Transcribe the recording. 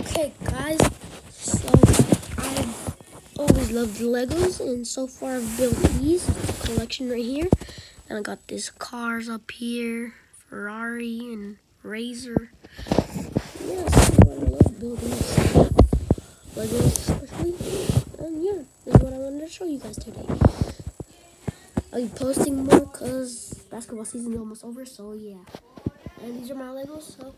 Okay, guys, so I've always loved Legos, and so far I've built these collection right here. And I got these cars up here, Ferrari and Razor. Yeah, so I love building. Legos, especially. And yeah, this is what I wanted to show you guys today. I'll be posting more because basketball season is almost over, so yeah. And these are my Legos, so